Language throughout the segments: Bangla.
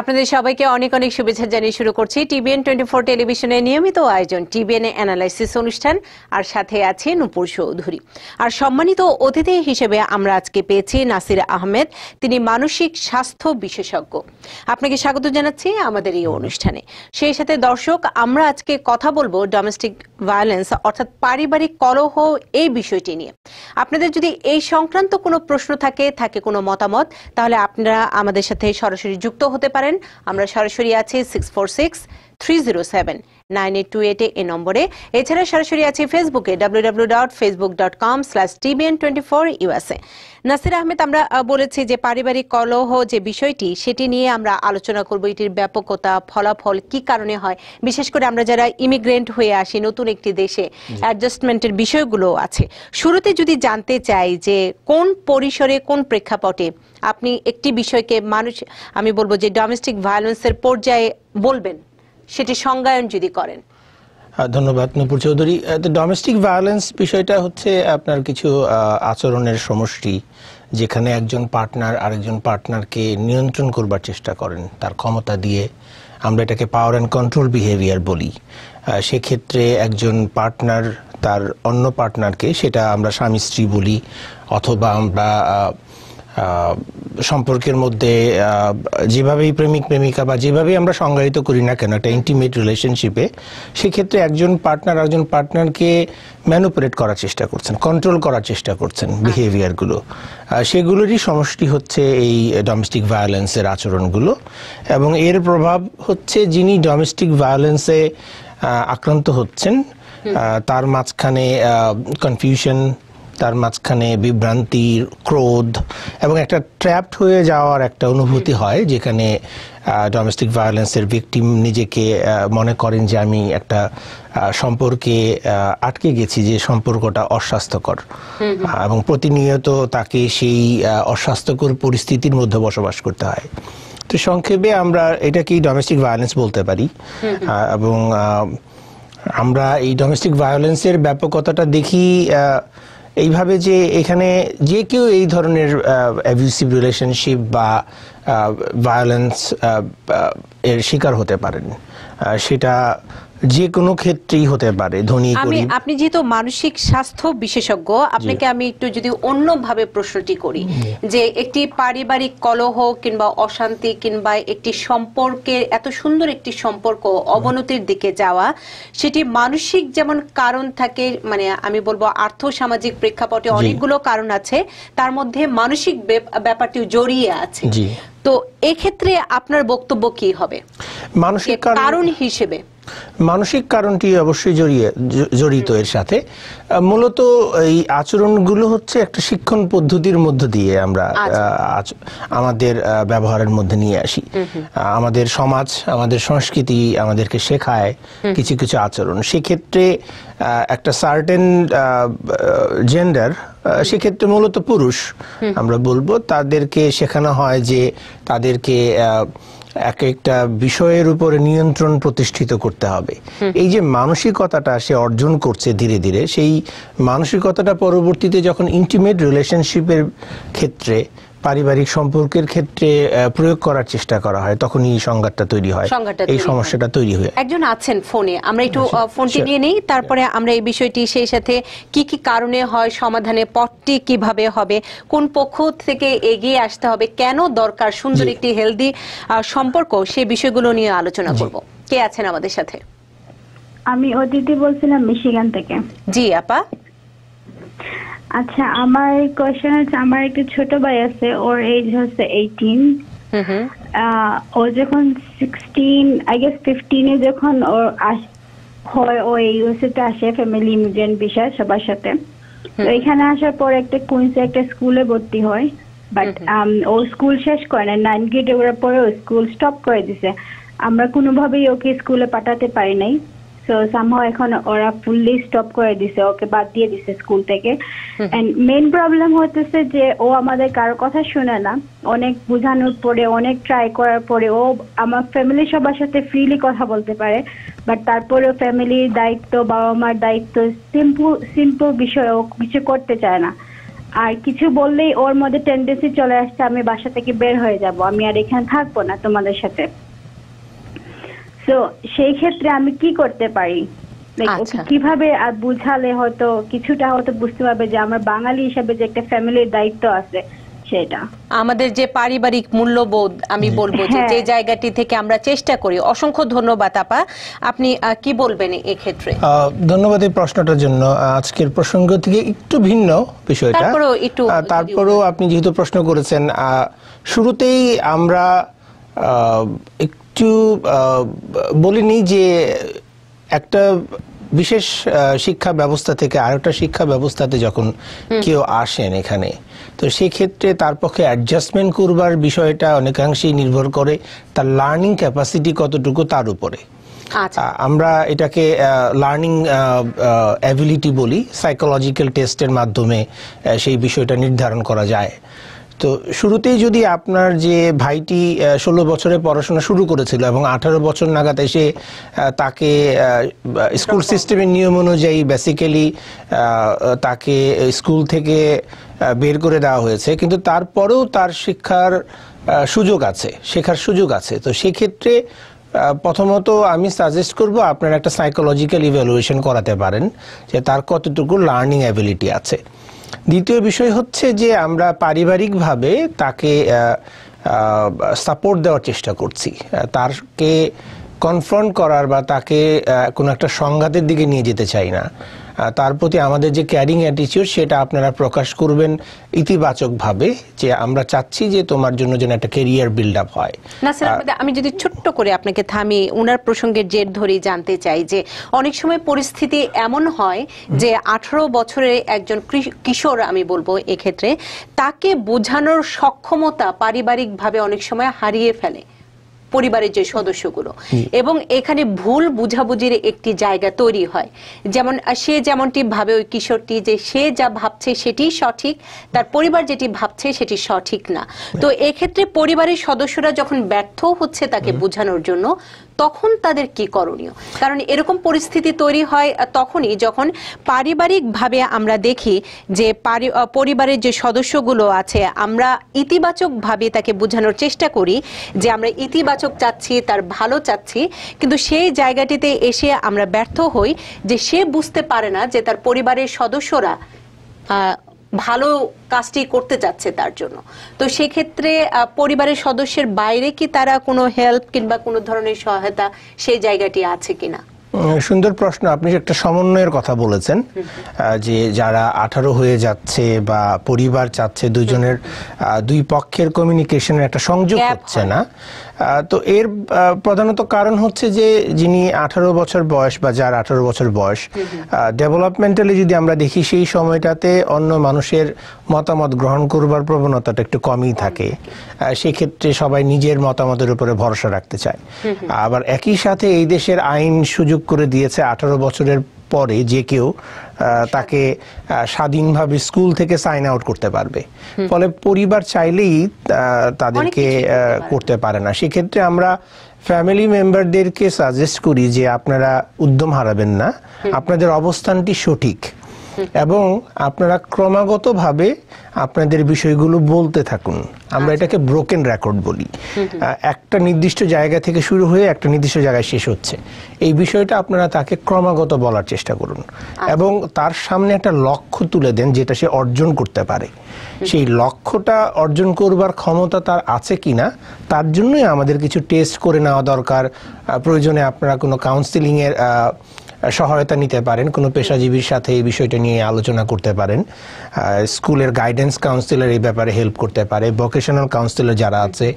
আপনাদের সবাইকে অনেক অনেক শুভেচ্ছা জানিয়ে শুরু করছি টিবিএন টোয়েন্টি ফোর টেলিভিশনের নিয়মিত আয়োজন টিবিএন অ্যানালাইসিস অনুষ্ঠান, আর সাথে আছে নুপুর চৌধুরী। আর সম্মানিত অতিথি হিসেবে আমরা আজকে পেয়েছি নাসির আহমেদ, তিনি মানসিক স্বাস্থ্য বিশেষজ্ঞ। আপনাকে স্বাগত জানাচ্ছি আমাদের এই অনুষ্ঠানে। সেই সাথে দর্শক, আমরা আজকে কথা বলব ডোমেস্টিক ভায়োলেন্স অর্থাৎ পারিবারিক কলহ এই বিষয়টি নিয়ে। আপনাদের যদি এই সংক্রান্ত কোনো প্রশ্ন থাকে থাকে কোনো মতামত, তাহলে আপনারা আমাদের সাথে সরাসরি যুক্ত হতে পারেন। আমরা সরাসরি আছি six four six three zero seven nine eight two এইটে এই নম্বরে। এছাড়া সরাসরি আছি ফেসবুকে W dot Facebook dot com slash TBN twenty four USA Nasir Ahmed আমরা বলেছি যে পারিবারিক কলহ যে বিষয়টি সেটি নিয়ে আমরা আলোচনা করব। এটির ব্যাপকতা ফলাফল কি কারণে হয়? বিশেষ করে আমরা যারা ইমিগ্রেন্ট হয়ে আসি নতুন একটি দেশে অ্যাডজাস্টমেন্টের বিষয়গুলো আছে। শুরুতে যদি জানতে চাই যে কোন পরিসরে কোন প্রেক্ষাপটে আপনি একটি বিষয়কে মানুষ আমি বলব যে ডোমেস্টিক ভায়োলেন্সের পর্যায়ে বলবেন। সেটি সংজ্ঞায়ন যদি করেন। ধন্যবাদ নূপুর চৌধুরী। ডোমেস্টিক ভায়োলেন্স বিষয়টা হচ্ছে আপনার কিছু আচরণের সমষ্টি, যেখানে একজন পার্টনার আরেকজন পার্টনারকে নিয়ন্ত্রণ করবার চেষ্টা করেন, তার ক্ষমতা দিয়ে আমরা এটাকে পাওয়ার অ্যান্ড কন্ট্রোল বিহেভিয়ার বলি। সেক্ষেত্রে একজন পার্টনার তার অন্য পার্টনারকে সেটা আমরা স্বামী স্ত্রী বলি, অথবা আমরা সম্পর্কের মধ্যে যেভাবেই প্রেমিক প্রেমিকা বা যেভাবেই আমরা সংজ্ঞায়িত করি না কেন একটা ইন্টিমেট রিলেশনশিপে সেক্ষেত্রে একজন পার্টনার একজন পার্টনারকে ম্যানুপুলেট করার চেষ্টা করছেন কন্ট্রোল করার চেষ্টা করছেন বিহেভিয়ারগুলো সেগুলোরই সমষ্টি হচ্ছে এই ডোমেস্টিক ভায়োলেন্সের আচরণগুলো এবং এর প্রভাব হচ্ছে যিনি ডোমেস্টিক ভায়োলেন্সে আক্রান্ত হচ্ছেন তার মাঝখানে কনফিউশন তার মাঝখানে বিভ্রান্তির ক্রোধ এবং একটা ট্র্যাপড হয়ে যাওয়ার একটা অনুভূতি হয় যেখানে ডোমেস্টিক ভায়োলেন্সের ভিকটিম নিজেকে মনে করেন যে আমি একটা সম্পর্কে আটকে গেছি যে সম্পর্কটা অস্বাস্থ্যকর। এবং প্রতিনিয়ত তাকে সেই অস্বাস্থ্যকর পরিস্থিতির মধ্যে বসবাস করতে হয়। তো সংক্ষেপে আমরা এটাকেই ডোমেস্টিক ভায়োলেন্স বলতে পারি। এবং আমরা এই ডোমেস্টিক ভায়োলেন্সের ব্যাপকতাটা দেখি আহ, এইভাবে যে এখানে যে কেউ এই ধরনের অ্যাবিউসিভ রিলেশনশিপ বা ভায়োলেন্স এর শিকার হতে পারেন। সেটা যে কোনো ক্ষেত্রেই হতে পারে ধনী আমি আপনি যেহেতু মানসিক স্বাস্থ্য বিশেষজ্ঞ আপনাকে আমি একটু যদি অন্যভাবে প্রশ্নটি করি যে একটি পারিবারিক কলহ কিংবা অশান্তি কিংবা একটি সম্পর্কের এত সুন্দর একটি সম্পর্ক অবনতির দিকে যাওয়া সেটি মানসিক যেমন কারণ থাকে মানে আমি বলব আর্থ সামাজিক প্রেক্ষাপটে অনেকগুলো কারণ আছে তার মধ্যে মানসিক ব্যাপ- ব্যাপারটিও জড়িয়ে আছে। তো এক্ষেত্রে আপনার বক্তব্য কি হবে? মানসিক কারণ হিসেবে? মানসিক কারণটি অবশ্যই জড়িয়ে জড়িত এর সাথে। মূলত এই আচরণগুলো হচ্ছে একটা শিক্ষণ পদ্ধতির মধ্য দিয়ে আমরা আচ্ছা। আমাদের ব্যবহারের মধ্যে নিয়ে আসি। আমাদের সমাজ আমাদের সংস্কৃতি আমাদেরকে শেখায় কিছু কিছু আচরণ। সেক্ষেত্রে আহ, একটা সার্টেন জেন্ডার সেক্ষেত্রে মূলত পুরুষ আমরা বলব তাদেরকে শেখানো হয় যে তাদেরকে আহ, এক একটা বিষয়ের উপরে নিয়ন্ত্রণ প্রতিষ্ঠিত করতে হবে। এই যে মানসিকতাটা সে অর্জন করছে ধীরে ধীরে সেই মানসিকতাটা পরবর্তীতে যখন ইন্টিমেট রিলেশনশিপের ক্ষেত্রে পারিবারিক সম্পর্কের ক্ষেত্রে আহ, প্রয়োগ করার চেষ্টা করা হয়। তখনই এই সংঘাতটা তৈরি হয়। এই সমস্যাটা তৈরি হয় একজন আছেন ফোনে। আমরা একটু আচ্ছা, ফোনটি নিয়ে নেই। তারপরে আমরা এই বিষয়টি সেই সাথে কি কি কারণে হয় সমাধানের পথটি কীভাবে হবে কোন পক্ষ থেকে এগিয়ে আসতে হবে কেন দরকার সুন্দর একটি হেলদি সম্পর্ক সেই বিষয়গুলো নিয়ে আলোচনা। করব। কে আছেন আমাদের সাথে? আমি অদিতি বলছিলাম মিশিগান থেকে। জি আপা। আচ্ছা আমার কোয়েশ্চেন হচ্ছে আমার একটা ছোট ভাই আছে ওর এজ হচ্ছে এইটিন ও যখন সিক্সটিন আই গেস ফিফটিনে যখন ওর হয় ও এই ইউএসএ তে আসে ফ্যামিলি ইমিগ্রেন্ট বিষয় সবার সাথে। তো এখানে আসার পর একটা কুইন্সে একটা স্কুলে ভর্তি হয় বাট ও স্কুল শেষ করে না নাইন গ্রেডে ওরা পরে ও স্কুল স্টপ করে দিছে। আমরা কোনোভাবেই ওকে স্কুলে পাঠাতে পারি নাই। সো সামহাও এখন ওরা ফুললি স্টপ করে দিছে ওকে বাদ দিয়ে দিছে স্কুল থেকে। এন্ড মেইন প্রবলেম হতেছে যে ও আমাদের কারও কথা শুনে না। অনেক বোঝানোর পরে অনেক ট্রাই করার পরে ও আমার ফ্যামিলি সবার সাথে ফ্রিলি কথা বলতে পারে। বাট তারপরেও ফ্যামিলির দায়িত্ব বাবা মার দায়িত্ব সিম্পল সিম্পল বিষয় ও কিছু করতে চায় না। আর কিছু বললেই ওর মধ্যে টেন্ডেন্সি চলে আসছে আমি বাসা থেকে বের হয়ে যাব। আমি আর এখানে থাকব না তোমাদের সাথে। তো সেই ক্ষেত্রে আমি কি করতে পারি? আচ্ছা। কীভাবে আর বুঝালে হয়তো কিছুটা হয়তো বুঝতে পারবে যে আমার বাঙালি হিসাবে যে একটা ফ্যামিলির দায়িত্ব আছে সেটা। আমাদের যে পারিবারিক মূল্যবোধ আমি বলব যে হ্যাঁ। যে জায়গাটি থেকে আমরা চেষ্টা করি। অসংখ্য ধন্যবাদ আপা। আপনি কি বলবেন এক্ষেত্রে? আহ, ধন্যবাদ এই প্রশ্নটার জন্য। আজকের প্রসঙ্গ থেকে একটু ভিন্ন বিষয়টা। তারপরেও একটু তারপরেও আপনি যেহেতু প্রশ্ন করেছেন আহ, শুরুতেই আমরা আহ, একটু বলিনি যে একটা বিশেষ শিক্ষা ব্যবস্থা থেকে আরেকটা শিক্ষা ব্যবস্থাতে যখন কেউ আসেন এখানে তো সেক্ষেত্রে তার পক্ষে অ্যাডজাস্টমেন্ট করবার বিষয়টা অনেকাংশেই নির্ভর করে তার লার্নিং ক্যাপাসিটি কতটুকু তার উপরে। আচ্ছা। আমরা এটাকে লার্নিং অ্যাবিলিটি বলি সাইকোলজিক্যাল টেস্টের মাধ্যমে সেই বিষয়টা নির্ধারণ করা যায়। তো শুরুতেই যদি আপনার যে ভাইটি ষোলো বছরে পড়াশোনা শুরু করেছিল এবং আঠারো বছর নাগাদ এসে তাকে স্কুল সিস্টেমের নিয়ম অনুযায়ী বেসিক্যালি তাকে স্কুল থেকে বের করে দেওয়া হয়েছে। কিন্তু তারপরেও তার শিক্ষার সুযোগ আছে শেখার সুযোগ আছে। তো সেক্ষেত্রে প্রথমত আমি সাজেস্ট করব আপনার একটা সাইকোলজিক্যাল ইভ্যালুয়েশন করাতে পারেন যে তার কতটুকু লার্নিং অ্যাবিলিটি আছে। দ্বিতীয় বিষয় হচ্ছে যে আমরা পারিবারিকভাবে তাকে সাপোর্ট দেওয়ার চেষ্টা করছি। তারকে কনফ্রন্ট করার বা তাকে কোনো একটা সংঘাতের দিকে নিয়ে যেতে চাই না। তার প্রতি আমাদের যে ক্যারিং অ্যাটিচিউড সেটা আপনারা প্রকাশ করবেন ইতিবাচকভাবে যে আমরা চাচ্ছি যে তোমার জন্য যেন একটা কেরিয়ার বিল্ড আপ হয়। নাসির আহমেদ, আমি যদি ছোট্ট করে আপনাকে থামি উনার প্রসঙ্গের জের ধরেই জানতে চাই যে অনেক সময় পরিস্থিতি এমন হয় যে আঠারো বছরের একজন কিশোর আমি বলব এক্ষেত্রে তাকে বোঝানোর সক্ষমতা পারিবারিকভাবে অনেক সময় হারিয়ে ফেলে। পরিবারের যে সদস্যগুলো। এবং এখানে ভুল বুঝাবুঝির একটি জায়গা তৈরি হয়। যেমন সে যেমনটি ভাবে ওই কিশোরটি যে সে যা ভাবছে সেটি সঠিক তার পরিবার যেটি ভাবছে সেটি সঠিক না। তো এক্ষেত্রে পরিবারের সদস্যরা যখন ব্যর্থ হচ্ছে তাকে বোঝানোর জন্য তখন তাদের কি করণীয়? কারণ এরকম পরিস্থিতি তৈরি হয় তখনই যখন পারিবারিকভাবে আমরা দেখি যে পরিবারের যে সদস্যগুলো আছে, আমরা ইতিবাচকভাবে তাকে বোঝানোর চেষ্টা করি যে আমরা ইতিবাচক চাচ্ছি, তার ভালো চাচ্ছি, কিন্তু সেই জায়গাটিতে এসে আমরা ব্যর্থ হই যে সে বুঝতে পারে না যে তার পরিবারের সদস্যরা ভালো কাজটি করতে চাচ্ছে তার জন্য। তো সেক্ষেত্রে পরিবারের সদস্যের বাইরে কি তারা কোনো হেল্প কিংবা কোনো ধরনের সহায়তা সেই জায়গাটি আছে কিনা? সুন্দর প্রশ্ন। আপনি একটা সমন্বয়ের কথা বলেছেন যে যারা আঠারো হয়ে যাচ্ছে বা পরিবার চাচ্ছে দুজনের দুই পক্ষের কমিউনিকেশনের একটা সংযোগ হচ্ছে না। তো এর প্রধানত কারণ হচ্ছে যে যিনি আঠারো বছর বয়স বা যার আঠারো বছর বয়স ডেভেলপমেন্টালি যদি আমরা দেখি সেই সময়টাতে অন্য মানুষের মতামত গ্রহণ করবার প্রবণতাটা একটু কমই থাকে। সেক্ষেত্রে সবাই নিজের মতামতের উপরে ভরসা রাখতে চায়। আবার একই সাথে এই দেশের আইন সুযোগ করে দিয়েছে আঠারো বছরের পরে যে কেউ তাকে স্বাধীনভাবে স্কুল থেকে সাইন আউট করতে পারবে। ফলে পরিবার চাইলেই আহ, তাদেরকে করতে পারে। না। সেক্ষেত্রে আমরা ফ্যামিলি মেম্বারদেরকে সাজেস্ট করি যে আপনারা উদ্যম হারাবেন না। আপনাদের অবস্থানটি সঠিক। এবং আপনারা ক্রমাগতভাবে আপনাদের বিষয়গুলো বলতে থাকুন। আমরা এটাকে ব্রোকেন রেকর্ড বলি। একটা নির্দিষ্ট জায়গা থেকে শুরু হয়ে একটা নির্দিষ্ট জায়গায় শেষ হচ্ছে। এই বিষয়টা আপনারা তাকে ক্রমাগত বলার চেষ্টা করুন। এবং তার সামনে একটা লক্ষ্য তুলে দেন যেটা সে অর্জন করতে পারে। সেই লক্ষ্যটা অর্জন করবার ক্ষমতা তার আছে কিনা তার জন্যই আমাদের কিছু টেস্ট করে নেওয়া দরকার। প্রয়োজনে আপনারা কোনো কাউন্সিলিং এর আহ, সহায়তা নিতে পারেন, কোনো পেশাজীবীর সাথে এই বিষয়টা নিয়ে আলোচনা করতে পারেন। স্কুলের গাইডেন্স কাউন্সিলর এই ব্যাপারে হেল্প করতে পারে। ভোকেশনাল কাউন্সিলর যারা আছে,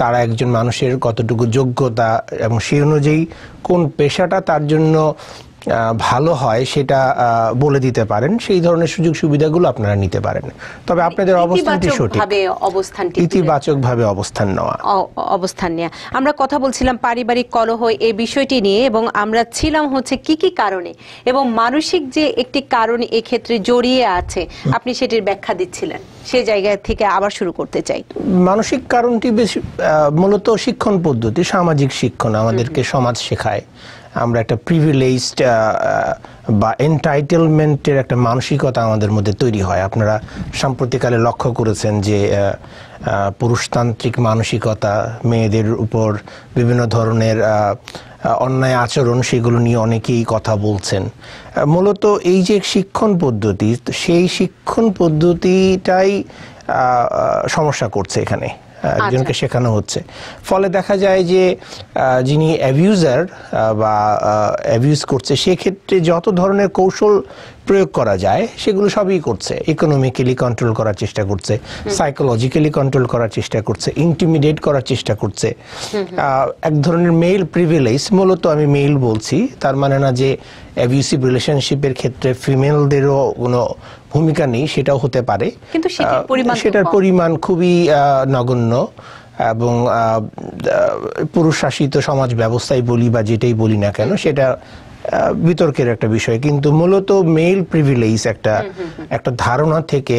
তারা একজন মানুষের কতটুকু যোগ্যতা এবং সেই অনুযায়ী কোন পেশাটা তার জন্য ভালো হয় সেটা বলে দিতে পারেন। সেই ধরনের সুযোগ সুবিধাগুলো আপনারা নিতে পারেন। তবে আপনাদের অবস্থানটি সঠিক। অবস্থানটি ইতিবাচকভাবে অবস্থান নেওয়া। অবস্থান নেওয়া আমরা কথা বলছিলাম পারিবারিক কলহ এই বিষয়টি নিয়ে এবং আমরা ছিলাম হচ্ছে কি কি কারণে এবং মানসিক যে একটি কারণ এক্ষেত্রে জড়িয়ে আছে আপনি সেটির ব্যাখ্যা দিচ্ছিলেন। সেই জায়গা থেকে আবার শুরু করতে চাই। মানসিক কারণটি বেশি মূলত শিক্ষণ পদ্ধতি সামাজিক শিক্ষণ আমাদেরকে সমাজ শেখায়। আমরা একটা প্রিভিলেজড বা এন্টাইটেলমেন্টের একটা মানসিকতা আমাদের মধ্যে তৈরি হয়। আপনারা সাম্প্রতিককালে লক্ষ্য করেছেন যে আহ, পুরুষতান্ত্রিক মানসিকতা মেয়েদের উপর বিভিন্ন ধরনের অন্যায় আচরণ সেগুলো নিয়ে অনেকেই কথা বলছেন। মূলত এই যে শিক্ষণ পদ্ধতি সেই শিক্ষণ পদ্ধতিটাই সমস্যা করছে এখানে। একজনকে শেখানো হচ্ছে। ফলে দেখা যায় যে যিনি অ্যাবিউজার বা অ্যাবিউজ করছে সেক্ষেত্রে যত ধরনের কৌশল প্রয়োগ করা যায় সেগুলো সবই করছে। ইকোনমিক্যালি কন্ট্রোল করার চেষ্টা করছে সাইকোলজিক্যালি কন্ট্রোল করার চেষ্টা করছে ইন্টিমিডিয়েট করার চেষ্টা করছে। এক ধরনের মেল প্রিভিলেজ মূলত আমি মেল বলছি তার মানে না যে অ্যাবিউসিভ রিলেশনশিপের ক্ষেত্রে ফিমেলদেরও কোনো ভূমিকা নেই সেটাও হতে পারে। কিন্তু সেটার পরিমাণ খুবই নগণ্য এবং পুরুষ শাসিত সমাজ ব্যবস্থায় বলি বা যেটাই বলি না কেন সেটা বিতর্কের একটা বিষয়। কিন্তু মূলত মেল প্রিভিলেজ একটা একটা ধারণা থেকে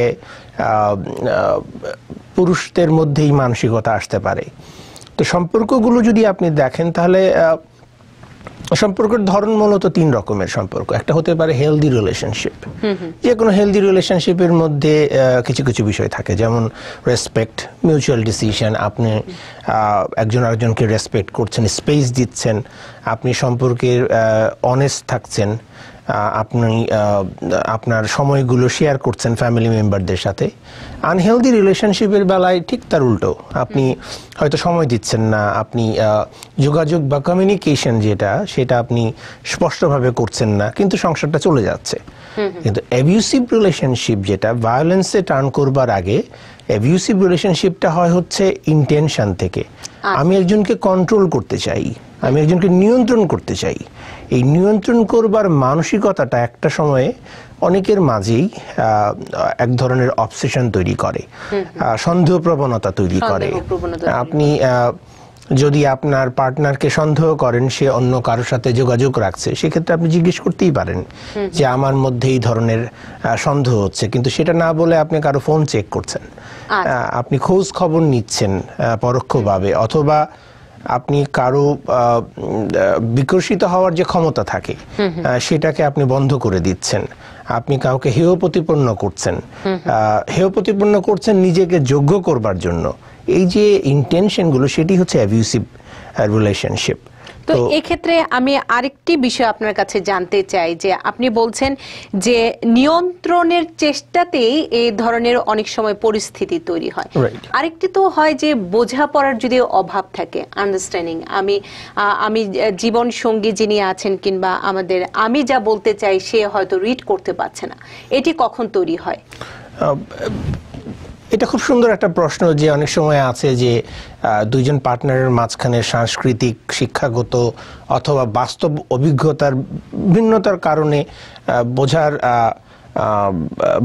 পুরুষদের মধ্যেই মানসিকতা আসতে পারে। তো সম্পর্কগুলো যদি আপনি দেখেন তাহলে সম্পর্কের ধরন মূলত তিন রকমের সম্পর্ক। একটা হতে পারে হেলদি রিলেশনশিপ যে কোনো হেলদি রিলেশনশিপের মধ্যে কিছু কিছু বিষয় থাকে। যেমন রেসপেক্ট মিউচুয়াল ডিসিশন আপনি আহ, একজন আরেকজনকে রেসপেক্ট করছেন স্পেস দিচ্ছেন আপনি সম্পর্কের অনেস্ট থাকছেন আপনি আপনার সময়গুলো শেয়ার করছেন ফ্যামিলি মেম্বারদের সাথে। আনহেলদি রিলেশনশিপের বেলায় ঠিক তার উল্টো। আপনি হয়তো সময় দিচ্ছেন না আপনি যোগাযোগ বা কমিউনিকেশন যেটা সেটা আপনি স্পষ্টভাবে করছেন না কিন্তু সংসারটা চলে যাচ্ছে। কিন্তু অ্যাবিউসিভ রিলেশনশিপ যেটা ভায়োলেন্সে টার্ন করবার আগে অ্যাবিউসিভ রিলেশনশিপটা হয় হচ্ছে ইন্টেনশন থেকে। আমি একজনকে কন্ট্রোল করতে চাই আমি একজনকে নিয়ন্ত্রণ করতে চাই। এই নিয়ন্ত্রণ করবার মানসিকতাটা একটা সময়ে অনেকের মাঝেই এক ধরনের অবসেশন তৈরি করে সন্দেহ প্রবণতা তৈরি করে। আপনি যদি আপনার পার্টনারকে সন্দেহ করেন সে অন্য কারোর সাথে যোগাযোগ রাখছে সেক্ষেত্রে আপনি জিজ্ঞেস করতেই পারেন যে আমার মধ্যে এই ধরনের সন্দেহ হচ্ছে। কিন্তু সেটা না বলে আপনি কারও ফোন চেক করছেন। আচ্ছা। আপনি খোঁজ খবর নিচ্ছেন পরোক্ষভাবে অথবা আপনি কারও বিকশিত হওয়ার যে ক্ষমতা থাকে সেটাকে আপনি বন্ধ করে দিচ্ছেন। আপনি কাউকে হেয় প্রতিপন্ন করছেন। আহ, হেয় প্রতিপন্ন করছেন নিজেকে যোগ্য করবার জন্য। এই যে ইন্টেনশনগুলো সেটি হচ্ছে অ্যাবিউসিভ রিলেশনশিপ তো এক্ষেত্রে আমি আরেকটি বিষয় আপনার কাছে জানতে চাই যে আপনি বলছেন যে নিয়ন্ত্রণের চেষ্টাতেই এই ধরনের অনেক সময় পরিস্থিতি তৈরি হয়। আরেকটি তো হয় যে বোঝাপড়ার যদি অভাব থাকে আন্ডারস্ট্যান্ডিং আমি আমি জীবন সঙ্গী যিনি আছেন কিংবা আমাদের আমি যা বলতে চাই সে হয়তো রিড করতে পারছে না। এটি কখন তৈরি হয়? এটা খুব সুন্দর একটা প্রশ্ন যে অনেক সময় আছে যে দুইজন পার্টনারের মাঝখানে সাংস্কৃতিক শিক্ষাগত অথবা বাস্তব অভিজ্ঞতার ভিন্নতার কারণে বোঝার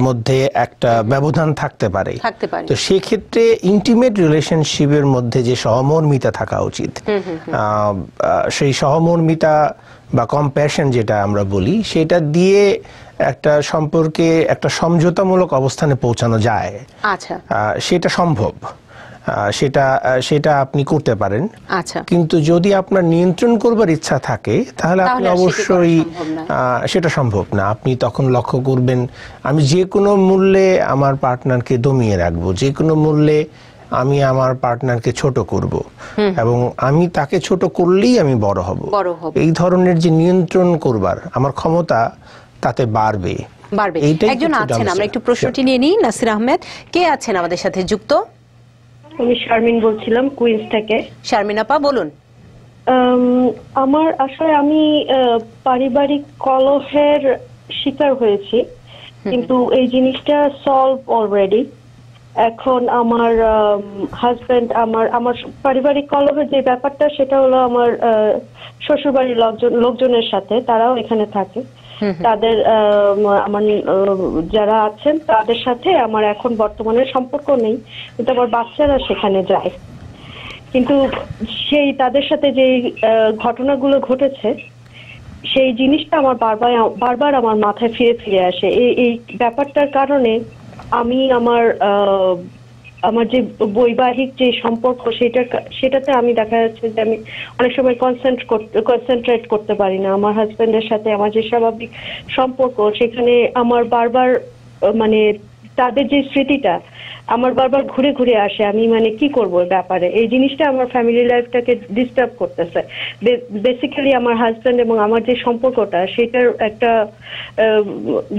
মধ্যে একটা ব্যবধান থাকতে পারে। তো সেক্ষেত্রে ইন্টিমেট রিলেশনশিপের মধ্যে যে সহমর্মিতা থাকা উচিত সেই সহমর্মিতা বা কম্প্যাশন যেটা আমরা বলি সেটা দিয়ে একটা সম্পর্কে একটা সমঝোতামূলক অবস্থানে পৌঁছানো যায়। আচ্ছা। সেটা সম্ভব। সেটা সেটা আপনি করতে পারেন। আচ্ছা। কিন্তু যদি আপনার নিয়ন্ত্রণ করবার ইচ্ছা থাকে তাহলে আপনি অবশ্যই সেটা সম্ভব না। আপনি তখন লক্ষ্য করবেন আমি যে কোনো মূল্যে আমার পার্টনারকে দমিয়ে রাখব যে কোনো মূল্যে আমি আমার পার্টনারকে ছোট করব এবং আমি তাকে ছোট করলেই আমি বড় হব। এই ধরনের যে নিয়ন্ত্রণ করবার আমার ক্ষমতা তাতে বাড়বে। বাড়বে। একজন আছেন আমরা একটু প্রশ্নটি নিয়ে নিই। নাসির আহমেদ কে আছেন আমাদের সাথে? যুক্ত? আমি শারমিন বলছিলাম কুইন্স থেকে। শারমিনাপা বলুন। আম, আমার আসলে আমি আহ, পারিবারিক কলহের শিকার হয়েছি। কিন্তু এই জিনিসটা সলভ অলরেডি এখন আমার হাজবেন্ড আমার আমার পারিবারিক কলহের যে ব্যাপারটা সেটা হলো আমার শ্বশুরবাড়ির লোকজন লোকজনের সাথে তারাও এখানে থাকে। তাদের আম, আমার যারা আছেন তাদের সাথে আমার এখন বর্তমানে সম্পর্ক নেই কিন্তু আমার বাচ্চারা সেখানে যায়। কিন্তু সেই তাদের সাথে যে ঘটনাগুলো ঘটেছে সেই জিনিসটা আমার বারবার বারবার আমার মাথায় ফিরে ফিরে আসে। এই এই ব্যাপারটার কারণে আমি আমার আমার যে বৈবাহিক যে সম্পর্ক সেটা সেটাতে আমি দেখা যাচ্ছে যে আমি অনেক সময় কনসেন্ট্রেট করতে কনসেন্ট্রেট করতে পারি না। আমার হাজবেন্ডের সাথে আমার যে স্বাভাবিক সম্পর্ক, সেখানে আমার বারবার মানে তাদের যে স্মৃতিটা আমার বারবার ঘুরে ঘুরে আসে, আমি মানে কি করব ব্যাপারে? এই জিনিসটা আমার ফ্যামিলি লাইফটাকে ডিস্টার্ব করতেছে। বেসিক্যালি আমার হাজব্যান্ড এবং আমার যে সম্পর্কটা, সেটার একটা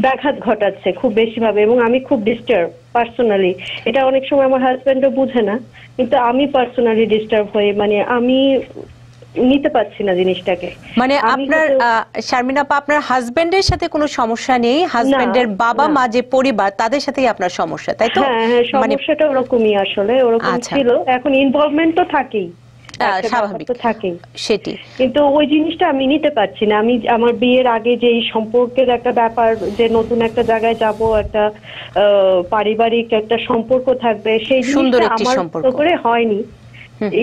ব্যাঘাত ঘটাচ্ছে খুব বেশি ভাবে এবং আমি খুব ডিস্টার্ব পার্সোনালি এটা অনেক সময় আমার হাজব্যান্ডও বুঝে না, কিন্তু আমি পার্সোনালি ডিস্টার্ব হয়ে মানে আমি নিতে পারছি না জিনিসটাকে। মানে আপনার শারমিন আপা আপনার হাজবেন্ডের সাথে কোনো সমস্যা নেই? হাজবেন্ডের বাবা মা যে পরিবার তাদের সাথেই আপনার সমস্যা তাই তো? হ্যাঁ হ্যাঁ মানে সমস্যাটা ওরকমই আসলে ওরকম আচ্ছা। ছিল। এখন ইনভলভমেন্ট তো থাকেই। স্বাভাবিক তো থাকেই। সেটি। কিন্তু ওই জিনিসটা আমি নিতে পারছি না। আমি আমার বিয়ের আগে যে এই সম্পর্কের একটা ব্যাপার যে নতুন একটা জায়গায় যাব একটা আহ, পারিবারিক একটা সম্পর্ক থাকবে সেই সুন্দর জিনিসটা একটি আমার সম্পর্ক। করে হয়নি।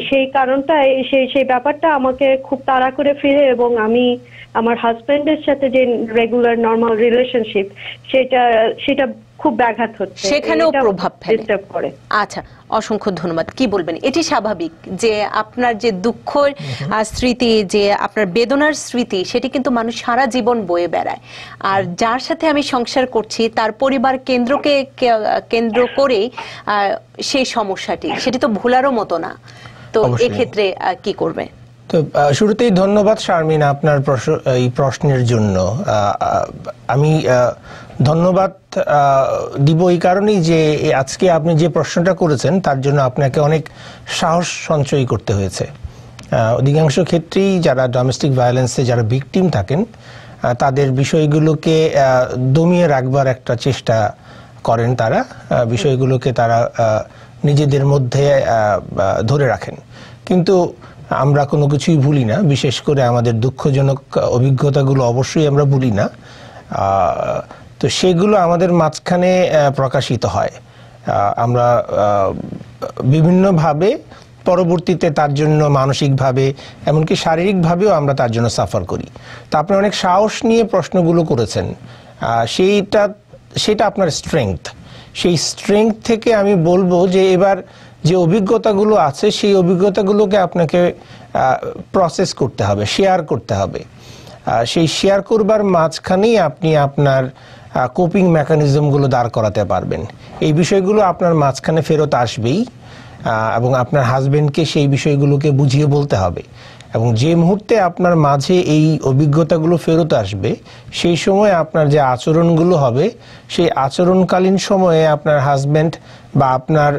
সেই কারণটা সেই সেই ব্যাপারটা আমাকে খুব তাড়া করে ফিরে এবং আমি আমার হাজবেন্ডের সাথে যে রেগুলার নর্মাল রিলেশনশিপ সেটা সেটা খুব ব্যাঘাত হচ্ছে। সেখানেও প্রভাব ফেলে। করে। আচ্ছা অসংখ্য ধন্যবাদ। কি বলবেন? এটি স্বাভাবিক যে আপনার যে দুঃখ স্মৃতি যে আপনার বেদনার স্মৃতি সেটি কিন্তু মানুষ সারা জীবন বয়ে বেড়ায়। আর যার সাথে আমি সংসার করছি তার পরিবার কেন্দ্রকে কেন্দ্র করে সেই সমস্যাটি। সেটি তো ভোলারও মতো না। তো। এক্ষেত্রে আহ, কি করবে? তো শুরুতেই ধন্যবাদ শারমিন আপনার এই প্রশ্নের জন্য। আমি ধন্যবাদ দিব এই কারণেই যে আজকে আপনি যে প্রশ্নটা করেছেন, তার জন্য আপনাকে অনেক সাহস সঞ্চয় করতে হয়েছে। অধিকাংশ ক্ষেত্রেই যারা ডোমেস্টিক ভায়োলেন্সে যারা ভিকটিম থাকেন তাদের বিষয়গুলোকে দমিয়ে রাখবার একটা চেষ্টা করেন তারা বিষয়গুলোকে তারা নিজেদের মধ্যে ধরে রাখেন। কিন্তু আমরা কোনো কিছুই ভুলি না, বিশেষ করে আমাদের দুঃখজনক অভিজ্ঞতাগুলো অবশ্যই আমরা ভুলি না। তো সেগুলো আমাদের মাঝখানে প্রকাশিত হয়। আমরা বিভিন্নভাবে পরবর্তীতে তার জন্য মানসিকভাবে, এমনকি শারীরিকভাবেও আমরা তার জন্য সাফার করি। তা আপনি অনেক সাহস নিয়ে প্রশ্নগুলো করেছেন। সেইটা, সেটা আপনার স্ট্রেংথ সেই স্ট্রেংথ থেকে আমি বলব যে এবার যে অভিজ্ঞতাগুলো আছে, সেই অভিজ্ঞতাগুলোকে আপনাকে প্রসেস করতে হবে শেয়ার করতে হবে। সেই শেয়ার করবার মাঝখানেই আপনি আপনার কোপিং মেকানিজমগুলো দাঁড় করাতে পারবেন। এই বিষয়গুলো আপনার মাঝখানে ফেরত আসবেই এবং আপনার হাজবেন্ডকে সেই বিষয়গুলোকে বুঝিয়ে বলতে হবে। এবং যে মুহূর্তে আপনার মাঝে এই অভিজ্ঞতাগুলো ফেরত আসবে, সেই সময় আপনার যে আচরণগুলো হবে, সেই আচরণকালীন সময়ে আপনার হাজবেন্ড বা আপনার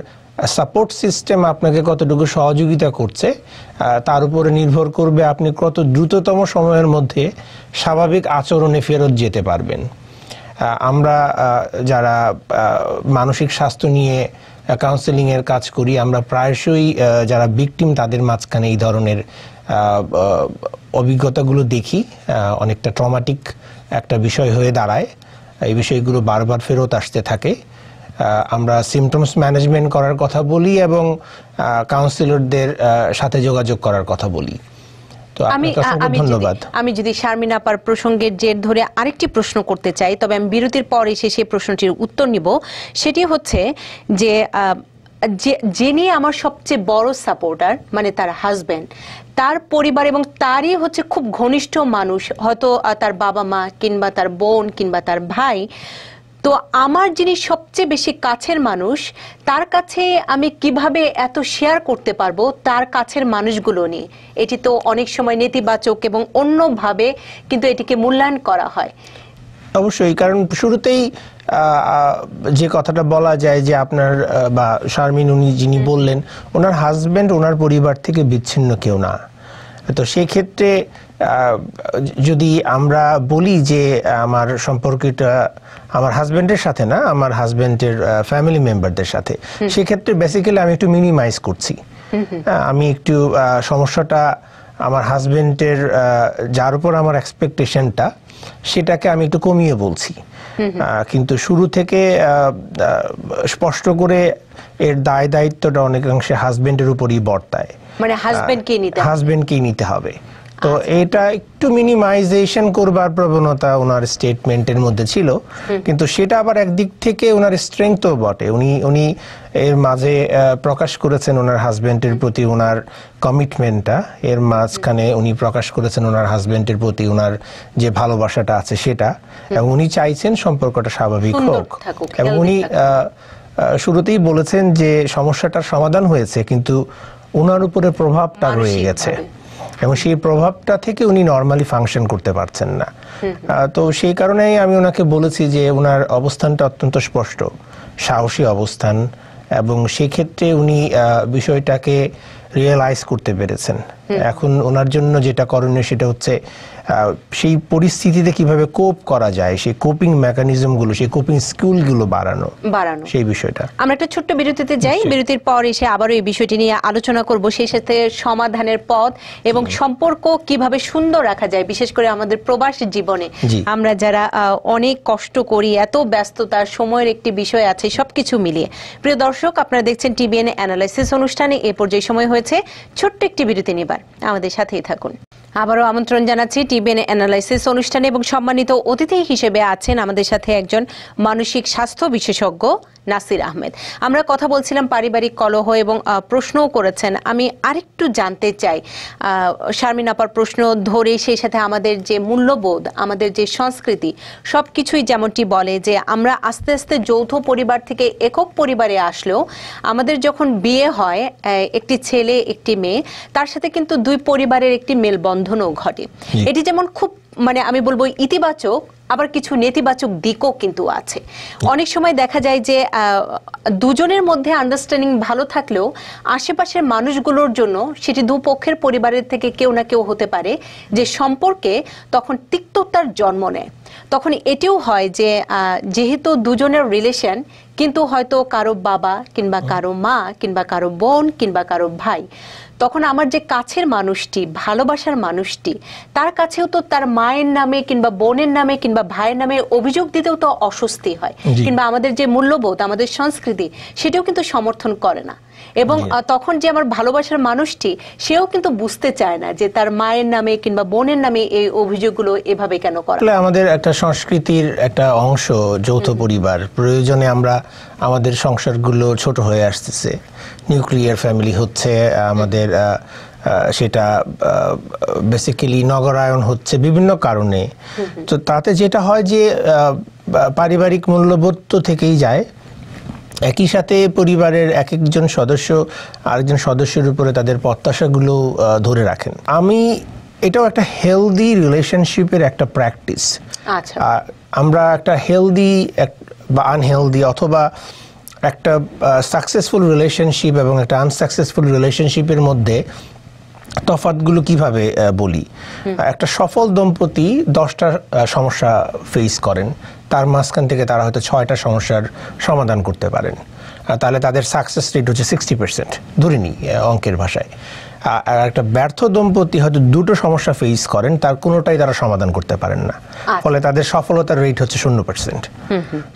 সাপোর্ট সিস্টেম আপনাকে কতটুকু সহযোগিতা করছে তার উপরে নির্ভর করবে আপনি কত দ্রুততম সময়ের মধ্যে স্বাভাবিক আচরণে ফেরত যেতে পারবেন। আমরা যারা মানসিক স্বাস্থ্য নিয়ে কাউন্সেলিং এর কাজ করি, আমরা প্রায়শই যারা ভিকটিম তাদের মাঝখানে এই ধরনের অভিজ্ঞতাগুলো দেখি অনেকটা ট্রমাটিক একটা বিষয় হয়ে দাঁড়ায়। এই বিষয়গুলো বারবার ফেরত আসতে থাকে। আমরা সিমটমস ম্যানেজমেন্ট করার কথা বলি এবং কাউন্সিলরদের সাথে যোগাযোগ করার কথা বলি। তো আমি ধন্যবাদ। আমি যদি শারমিন আপার প্রসঙ্গের জের ধরে আরেকটি প্রশ্ন করতে চাই তবে আমি বিরতির পর এসে সেই প্রশ্নটির উত্তর নিব। সেটি হচ্ছে যে যে যিনি আমার সবচেয়ে বড় সাপোর্টার মানে তার হাজবেন্ড তার পরিবার এবং তারই হচ্ছে খুব ঘনিষ্ঠ মানুষ হয়তো তার বাবা মা কিংবা তার বোন কিংবা তার ভাই তো আমার যিনি সবচেয়ে বেশি কাছের মানুষ তার কাছে আমি কীভাবে এত শেয়ার করতে পারব তার কাছের মানুষগুলো নিয়ে? এটি তো অনেক সময় নেতিবাচক এবং অন্যভাবে কিন্তু এটিকে মূল্যায়ন করা হয়। অবশ্যই কারণ শুরুতেই যে কথাটা বলা যায় যে আপনার বা শারমিন উনি যিনি বললেন ওনার হাজব্যান্ড ওনার পরিবার থেকে বিচ্ছিন্ন কেউ না। তো সেক্ষেত্রে যদি আমরা বলি যে আমার সম্পর্কটা আমার হাজবেন্ডের সাথে না আমার হাজবেন্ডের ফ্যামিলি মেম্বারদের সাথে। সেক্ষেত্রে বেসিক্যালি আমি একটু মিনিমাইজ করছি। আমি একটু সমস্যাটা আমার হাজবেন্ডের যার উপর আমার এক্সপেকটেশনটা সেটাকে আমি একটু কমিয়ে বলছি। কিন্তু শুরু থেকে স্পষ্ট করে এর দায় দায়িত্বটা অনেকাংশে হাজবেন্ডের উপরই বর্তায়। মানে হাজবেন্ডকে নিতে হবে। হাজবেন্ডকেই নিতে হবে। তো এটা একটু মিনিমাইজেশন করবার প্রবণতা ওনার স্টেটমেন্টের মধ্যে ছিল। কিন্তু সেটা আবার একদিক থেকে ওনার স্ট্রেংথও বটে। উনি উনি এর মাঝে প্রকাশ করেছেন ওনার হাজবেন্ডের প্রতি ওনার কমিটমেন্টটা এর মাঝখানে উনি প্রকাশ করেছেন ওনার হাজবেন্ডের প্রতি ওনার যে ভালোবাসাটা আছে সেটা। এবং উনি চাইছেন সম্পর্কটা স্বাভাবিক হোক। এবং উনি শুরুতেই বলেছেন যে সমস্যাটার সমাধান হয়েছে কিন্তু ওনার উপরে প্রভাবটা রয়ে গেছে। এবং সেই প্রভাবটা থেকে উনি নর্মালি ফাংশন করতে পারছেন না। তো সেই কারণেই আমি ওনাকে বলেছি যে ওনার অবস্থানটা অত্যন্ত স্পষ্ট। সাহসী অবস্থান এবং সেক্ষেত্রে উনি বিষয়টাকে রিয়েলাইজ করতে পেরেছেন। এখন ওনার জন্য যেটা করণীয় সেটা হচ্ছে সেই পরিস্থিতিতে কীভাবে কোপ করা যায় সেই কোপিং মেকানিজমগুলো সেই কোপিং স্কিলগুলো বাড়ানো বাড়ানো। সেই বিষয়টা। আমরা একটা ছোট্ট বিরতিতে যাই। বিরতির পর এসে আবারও এই বিষয়টি নিয়ে আলোচনা করব সেই সাথে সমাধানের পথ এবং সম্পর্ক কীভাবে সুন্দর রাখা যায় বিশেষ করে আমাদের প্রবাসী জীবনে। আমরা যারা অনেক কষ্ট করি এত ব্যস্ততা সময়ের একটি বিষয় আছে সবকিছু মিলিয়ে। প্রিয় দর্শক আপনারা দেখছেন টিবিএন অ্যানালাইসিস অনুষ্ঠানে এ পর্যায়ে সময় হয়েছে। ছোট্ট একটি বিরতি নেবার। আমাদের সাথেই থাকুন। আবারও আমন্ত্রণ জানাচ্ছি টিবেন অ্যানালাইসিস অনুষ্ঠানে এবং সম্মানিত অতিথি হিসেবে আছেন আমাদের সাথে একজন মানসিক স্বাস্থ্য বিশেষজ্ঞ নাসির আহমেদ। আমরা কথা বলছিলাম পারিবারিক কলহ এবং প্রশ্নও করেছেন। আমি আরেকটু জানতে চাই শারমিন আপার প্রশ্ন ধরে সেই সাথে আমাদের যে মূল্যবোধ আমাদের যে সংস্কৃতি সব কিছুই যেমনটি বলে যে আমরা আস্তে আস্তে যৌথ পরিবার থেকে একক পরিবারে আসলেও আমাদের যখন বিয়ে হয় একটি ছেলে একটি মেয়ে তার সাথে কিন্তু দুই পরিবারের একটি মেলবন্ধনও ঘটে। এটি যেমন খুব মানে আমি বলব ইতিবাচক, আবার কিছু নেতিবাচক দিকও কিন্তু আছে। অনেক সময় দেখা যায় যে দুজনের মধ্যে আন্ডারস্ট্যান্ডিং ভালো থাকলেও আশেপাশের মানুষগুলোর জন্য সেটি দুপক্ষের পরিবারের থেকে কেউ না কেউ হতে পারে, যে সম্পর্কে তখন তিক্ততার জন্ম নেয়। তখন এটিও হয় যে যেহেতু দুজনের রিলেশন কিন্তু হয়তো কারও বাবা কিংবা কারও মা কিংবা কারও বোন কিংবা কারও ভাই। তখন আমার যে কাছের মানুষটি ভালোবাসার মানুষটি তার কাছেও তো তার মায়ের নামে কিংবা বোনের নামে কিংবা ভাইয়ের নামে অভিযোগ দিতেও তো অস্বস্তি হয়। কিংবা আমাদের যে মূল্যবোধ আমাদের সংস্কৃতি সেটাও কিন্তু সমর্থন করে না। এবং তখন যে আমার ভালোবাসার মানুষটি সেও কিন্তু বুঝতে চায় না যে তার মায়ের নামে কিংবা বোনের নামে এই অভিযোগগুলো এভাবে কেন করা আমাদের একটা সংস্কৃতির একটা অংশ যৌথ পরিবার। প্রয়োজনে আমরা আমাদের সংসারগুলো ছোট হয়ে আসতেছে। নিউক্লিয়ার ফ্যামিলি হচ্ছে আমাদের সেটা বেসিক্যালি নগরায়ন হচ্ছে বিভিন্ন কারণে। তো তাতে যেটা হয় যে পারিবারিক মূল্যবোধ তো থেকেই যায়। একই সাথে পরিবারের এক একজন সদস্য আরেকজন সদস্যের উপরে তাদের প্রত্যাশাগুলো ধরে রাখেন। আমি এটাও একটা হেলদি রিলেশনশিপের একটা প্র্যাকটিস আচ্ছা। আমরা একটা হেলদি বা আনহেলদি অথবা একটা সাকসেসফুল রিলেশনশিপ এবং একটা আনসাকসেসফুল রিলেশনশিপের মধ্যে তফাতগুলো কীভাবে বলি? একটা সফল দম্পতি দশটা সমস্যা ফেস করেন। তার মাঝখান থেকে তারা হয়তো ছয়টা সমস্যার সমাধান করতে পারেন। তাহলে তাদের সাকসেস রেট হচ্ছে সিক্সটি পার্সেন্ট ধরে নিই অঙ্কের ভাষায়। আর একটা ব্যর্থ দম্পতি হয়তো দুটো সমস্যা ফেস করেন তার কোনোটাই তারা সমাধান করতে পারেন না। ফলে তাদের সফলতার রেট হচ্ছে শূন্য পার্সেন্ট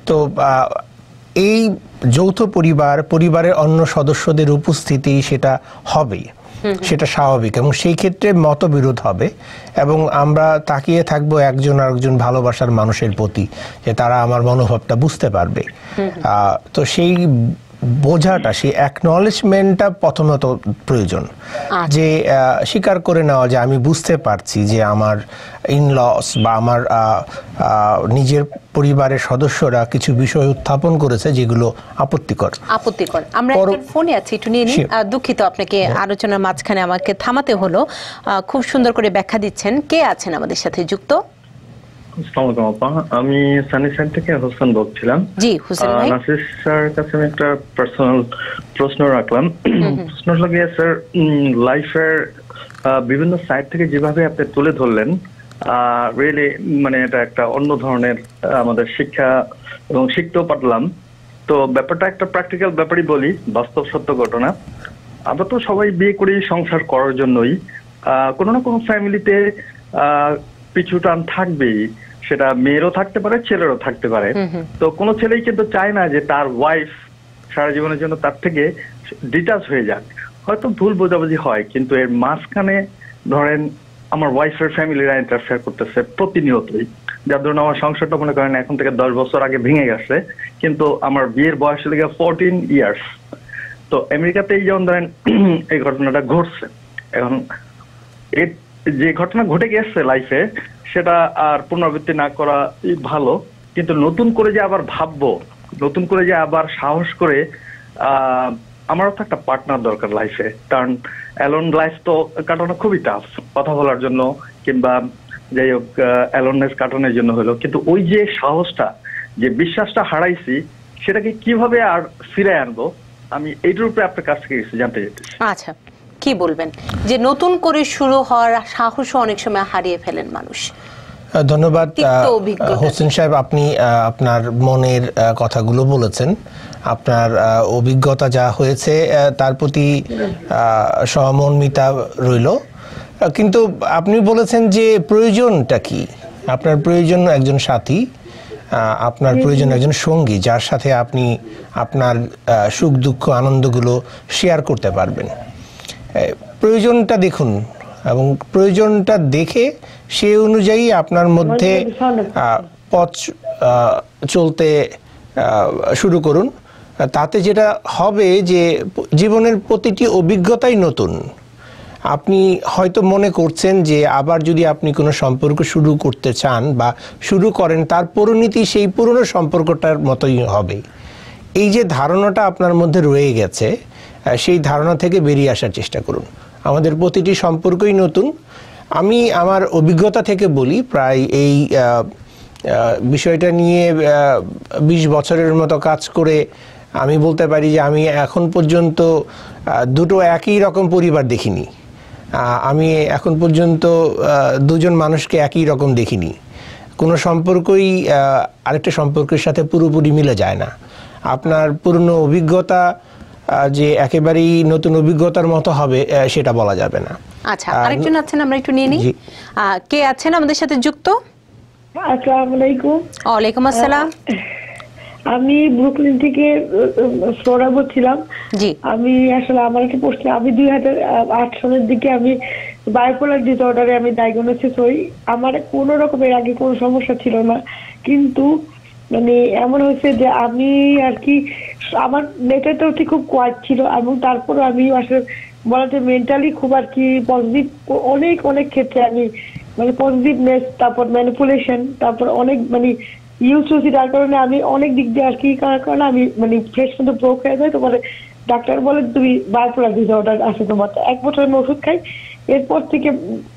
তো এই যৌথ পরিবার পরিবারের অন্য সদস্যদের উপস্থিতি সেটা হবেই সেটা স্বাভাবিক এবং সেই ক্ষেত্রে মতবিরোধ হবে এবং আমরা তাকিয়ে থাকব একজন আরেকজন ভালোবাসার মানুষের প্রতি যে তারা আমার মনোভাবটা বুঝতে পারবে। আহ, তো সেই বোঝাটা সেই অ্যাকনলেজমেন্টটা প্রথমত প্রয়োজন। যে স্বীকার করে নেওয়া যে আমি বুঝতে পারছি যে আমার ইনলস বা আমার নিজের পরিবারের সদস্যরা কিছু বিষয় উত্থাপন করেছে যেগুলো আপত্তিকর। আপত্তিকর। আমরা ফোনে আছি একটু নিয়ে. আহ, দুঃখিত আপনাকে আলোচনার মাঝখানে আমাকে থামাতে হলো। খুব সুন্দর করে ব্যাখ্যা দিচ্ছেন। কে আছেন আমাদের সাথে যুক্ত? আসসালামু আলাইকুম। আপা আমি সানি সাইড থেকে হোসেন বলছিলাম। জি হুসেন ভাই। নাসির স্যার কাছে আমি একটা পার্সোনাল প্রশ্ন রাখলাম। প্রশ্ন লাগে স্যার লাইফের বিভিন্ন সাইড থেকে যেভাবে আপনি তুলে ধরলেন রিয়েলি মানে এটা একটা অন্য ধরনের আমাদের শিক্ষা এবং শিখতেও পারলাম। তো ব্যাপারটা একটা প্র্যাকটিক্যাল ব্যাপারই বলি বাস্তব সত্য ঘটনা। আমরা তো সবাই বিয়ে করি সংসার করার জন্যই। আহ, কোনো না কোনো ফ্যামিলিতে পিছু টান থাকবেই। সেটা মেয়েরও থাকতে পারে ছেলেরও থাকতে পারে। তো কোনো ছেলেই কিন্তু চায় না যে তার ওয়াইফ সারা জীবনের জন্য তার থেকে ডিটাচ হয়ে যাক। হয়তো ভুল বোঝাবুঝি হয় কিন্তু এর মাঝখানে ধরেন আমার ওয়াইফের ফ্যামিলিরা ইন্টারফেয়ার করতেছে প্রতিনিয়তই। যার ধরুন আমার সংসারটা মনে করেন এখন থেকে দশ বছর আগে ভেঙে গেছে কিন্তু আমার বিয়ের বয়স লেগে ফোরটিন ইয়ার্স তো আমেরিকাতে এই যেমন ধরেন এই ঘটনাটা ঘটছে। এখন এর যে ঘটনা ঘটে গেছে লাইফে সেটা আর পুনরাবৃত্তি না করা ভালো। কিন্তু নতুন করে যে আবার ভাববো, নতুন করে যে আবার সাহস করে আমারও তো একটা পার্টনার দরকার লাইফে কারণ অ্যালোন লাইফ তো কাটানো খুবই টাফ কথা বলার জন্য কিংবা যাই হোক অ্যালোননেস কাটানোর জন্য হলো। কিন্তু ওই যে সাহসটা, যে বিশ্বাসটা হারাইছি, সেটাকে কীভাবে আর ফিরে আনব, আমি এইটার উপরে আপনার কাছ থেকে জানতে চাইতেছি। আচ্ছা। কি বলবেন? যে নতুন করে শুরু হওয়ার সাহসও অনেক সময় হারিয়ে ফেলেন মানুষ। ধন্যবাদ। হোসেন সাহেব আপনি আপনার মনের কথাগুলো বলেছেন। আপনার অভিজ্ঞতা যা হয়েছে তার প্রতি সহমর্মিতা রইল। কিন্তু আপনি বলেছেন যে প্রয়োজনটা কি? আপনার প্রয়োজন একজন সাথী আহ, আপনার প্রয়োজন একজন সঙ্গী যার সাথে আপনি আপনার আহ, সুখ দুঃখ আনন্দগুলো শেয়ার করতে পারবেন। প্রয়োজনটা দেখুন এবং প্রয়োজনটা দেখে সে অনুযায়ী আপনার মধ্যে পথ চলতে শুরু করুন। তাতে যেটা হবে যে জীবনের প্রতিটি অভিজ্ঞতাই নতুন। আপনি হয়তো মনে করছেন যে আবার যদি আপনি কোনো সম্পর্ক শুরু করতে চান বা শুরু করেন তার পরিণতি সেই পুরনো সম্পর্কটার মতোই হবে। এই যে ধারণাটা আপনার মধ্যে রয়ে গেছে সেই ধারণা থেকে বেরিয়ে আসার চেষ্টা করুন। আমাদের প্রতিটি সম্পর্কই নতুন। আমি আমার অভিজ্ঞতা থেকে বলি, প্রায় এই বিষয়টা নিয়ে বিশ বছরের মতো কাজ করে আমি বলতে পারি যে আমি এখন পর্যন্ত দুটো একই রকম পরিবার দেখিনি। আমি এখন পর্যন্ত দুজন মানুষকে একই রকম দেখিনি। কোনো সম্পর্কই আরেকটা সম্পর্কের সাথে পুরোপুরি মিলে যায় না। আপনার পুরনো অভিজ্ঞতা যে একেবারেই নতুন অভিজ্ঞতার মতো হবে সেটা বলা যাবে না। আচ্ছা আরেকজন আছেন আমরা একটু নিয়ে নিই। কে আছেন আমাদের সাথে যুক্ত? আসসালামু আলাইকুম। ওয়ালাইকুম আসসালাম। আমি ব্রুকলিন থেকে ফ্লোরা বলছিলাম। জি। আমি আসলে আমার একটা প্রশ্ন আমি দুই হাজার আট সালের দিকে আমি বায়োপোলার ডিসঅর্ডারে আমি ডায়াগনোসিস হই। আমার কোনো রকমের আগে কোনো সমস্যা ছিল না। কিন্তু মানে এমন হয়েছে যে আমি আর কি আমার নেটারটা হচ্ছে খুব কোয়াইট ছিল এবং তারপরে আমি আসলে বলা যায় মেন্টালি খুব আর কি পজিটিভ অনেক অনেক ক্ষেত্রে আমি মানে পজিটিভনেস তারপর ম্যানিপুলেশন তারপর অনেক মানে ইউজ তার কারণে আমি অনেক দিক দিয়ে আর কি কারণে আমি মানে ফ্রেশ মতো ব্রোক হয়ে যায় তোমার ডাক্তার বলে তুমি বায়োপোলার ডিসঅর্ডার আছে তোমার এক বছর আমি ওষুধ খাই। এরপর থেকে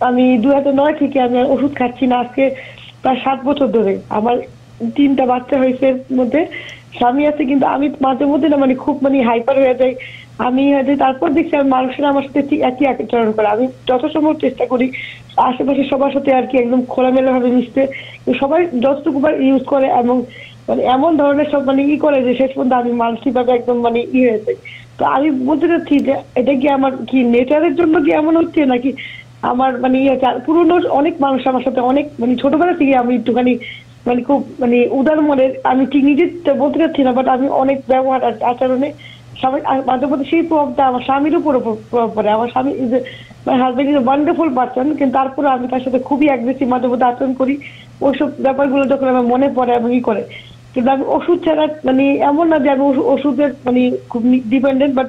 আমি দু হাজার নয় থেকে আমি ওষুধ খাচ্ছি না, আজকে প্রায় সাত বছর ধরে। আমার তিনটা বাচ্চা হয়েছে এর মধ্যে। স্বামী আছে কিন্তু আমি মাঝে মধ্যে না মানে খুব মানে হাইপার হয়ে যাই। আমি হয়তো তারপর দেখছি আমি মানুষেরা আমার সাথে ঠিক একই আচরণ করে। আমি যত সম্ভব চেষ্টা করি আশেপাশে সবার সাথে আর কি একদম খোলামেলা ভাবে মিশতে সবাই যতটুকু ইউজ করে এবং মানে এমন ধরনের সব মানে ই করে যে শেষ পর্যন্ত আমি মানসিক ভাবে একদম মানে ই হয়ে হয়েছে তো আমি বলতে চাচ্ছি যে এটা কি আমার কি নেচারের জন্য কি এমন হচ্ছে নাকি আমার মানে ইয়ে পুরনো অনেক মানুষ আমার সাথে, অনেক মানে ছোটবেলা থেকে আমি একটুখানি মানে খুব মানে উদার মনের আমি ঠিক নিজে বলতে চাচ্ছি না বাট আমি অনেক ব্যবহার আচরণে সবাই মাঝে মধ্যে সেই প্রভাবটা আমার স্বামীর উপর প্রভাব পড়ে। আমার স্বামী is my husband is wonderful person কিন্তু তারপরে আমি তার সাথে খুবই অ্যাগ্রেসিভ মাঝে মধ্যে আচরণ করি। ওইসব ব্যাপারগুলো যখন আমার মনে পড়ে এবং ই করে। কিন্তু আমি ওষুধ ছাড়া মানে এমন না যে আমি ওষু- ওষুধের মানে খুব ডিপেন্ডেন্ট বাট